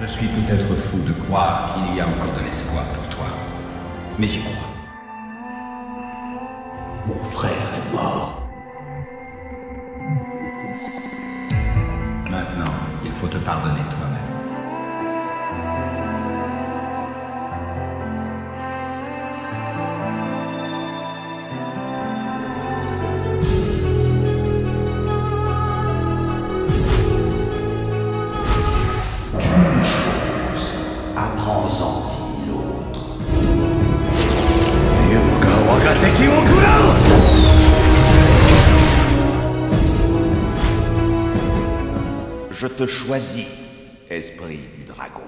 Je suis peut-être fou de croire qu'il y a encore de l'espoir pour toi. Mais j'y crois. Mon frère est mort. Maintenant, il faut te pardonner toi-même. Je te choisis, esprit du dragon.